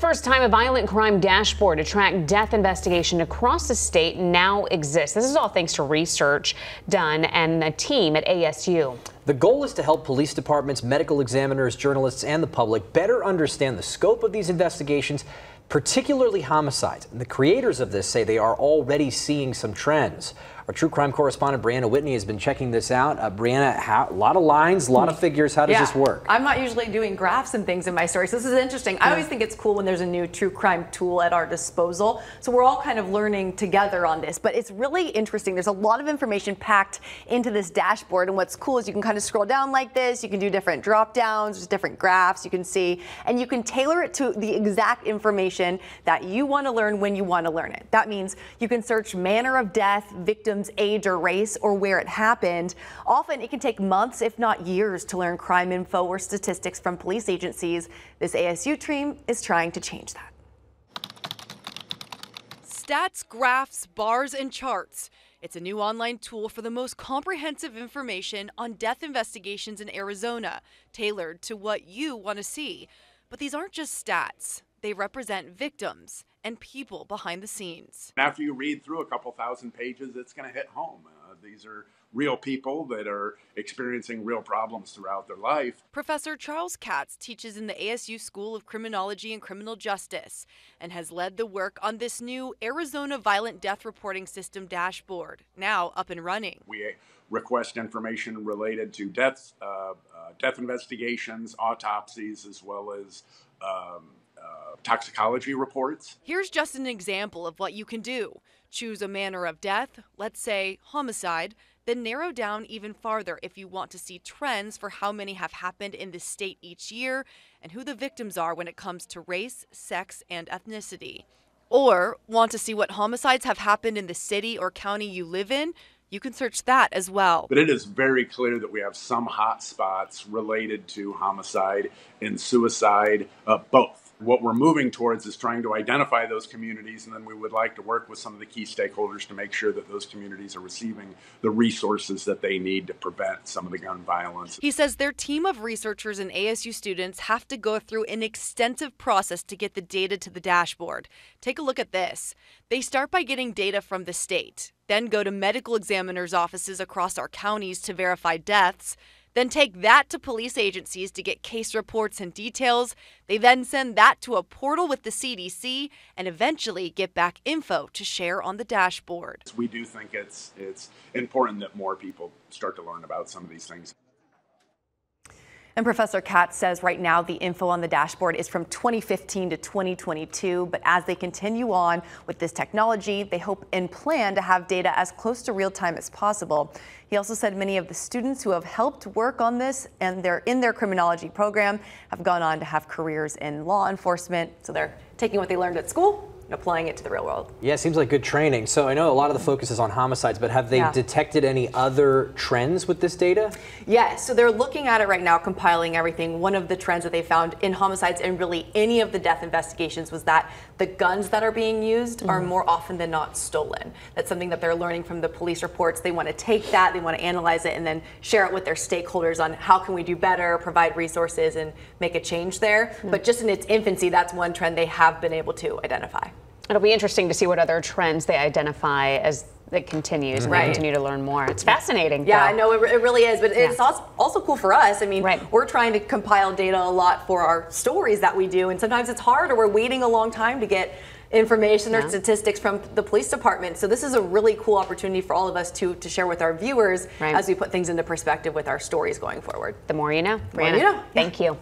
First time a violent crime dashboard to track death investigation across the state now exists. This is all thanks to research done and a team at ASU. The goal is to help police departments, medical examiners, journalists, and the public better understand the scope of these investigations, particularly homicides. And the creators of this say they are already seeing some trends. Our true crime correspondent Brianna Whitney has been checking this out. Uh, Brianna, how, a lot of lines, a lot of figures. How does yeah. this work? I'm not usually doing graphs and things in my stories. So this is interesting. Yeah. I always think it's cool when there's a new true crime tool at our disposal. So we're all kind of learning together on this. But it's really interesting. There's a lot of information packed into this dashboard. And what's cool is you can kind of scroll down like this. You can do different drop downs, there's different graphs you can see. And you can tailor it to the exact information that you want to learn when you want to learn it. That means you can search manner of death, victim's age or race, or where it happened. Often it can take months, if not years, to learn crime info or statistics from police agencies. This ASU team is trying to change that. Stats, graphs, bars, and charts. It's a new online tool for the most comprehensive information on death investigations in Arizona, tailored to what you want to see. But these aren't just stats. They represent victims and people behind the scenes. After you read through a couple thousand pages, it's going to hit home. Uh, these are real people that are experiencing real problems throughout their life. Professor Charles Katz teaches in the ASU School of Criminology and Criminal Justice and has led the work on this new Arizona Violent Death Reporting System dashboard, now up and running. We request information related to deaths, uh, uh, death investigations, autopsies, as well as um, uh, toxicology reports. Here's just an example of what you can do. Choose a manner of death, let's say homicide, then narrow down even farther if you want to see trends for how many have happened in the state each year and who the victims are when it comes to race, sex, and ethnicity. Or want to see what homicides have happened in the city or county you live in? You can search that as well. But it is very clear that we have some hot spots related to homicide and suicide, uh, both what we're moving towards is trying to identify those communities, and then we would like to work with some of the key stakeholders to make sure that those communities are receiving the resources that they need to prevent some of the gun violence. He says their team of researchers and ASU students have to go through an extensive process to get the data to the dashboard. Take a look at this. They start by getting data from the state, then go to medical examiners' offices across our counties to verify deaths. Then take that to police agencies to get case reports and details. They then send that to a portal with the CDC and eventually get back info to share on the dashboard. We do think it's it's important that more people start to learn about some of these things. And Professor Katz says right now the info on the dashboard is from 2015 to 2022, but as they continue on with this technology, they hope and plan to have data as close to real time as possible. He also said many of the students who have helped work on this and they're in their criminology program have gone on to have careers in law enforcement. So they're taking what they learned at school applying it to the real world. Yeah, it seems like good training. So I know a lot of the focus is on homicides, but have they yeah. detected any other trends with this data? Yeah, so they're looking at it right now, compiling everything. One of the trends that they found in homicides and really any of the death investigations was that the guns that are being used mm-hmm. are more often than not stolen. That's something that they're learning from the police reports. They want to take that, they want to analyze it, and then share it with their stakeholders on how can we do better, provide resources, and make a change there. Mm-hmm. But just in its infancy, that's one trend they have been able to identify. It'll be interesting to see what other trends they identify as it continues mm-hmm. and right. continue to learn more. It's fascinating. Yeah, I know it, it, really is, but yeah. it's also cool for us. I mean, right. we're trying to compile data a lot for our stories that we do, and sometimes it's hard or we're waiting a long time to get information yeah. or statistics from the police department. So this is a really cool opportunity for all of us to to share with our viewers right. as we put things into perspective with our stories going forward. The more you know. The more you know. Thank you.